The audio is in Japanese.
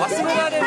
忘れられ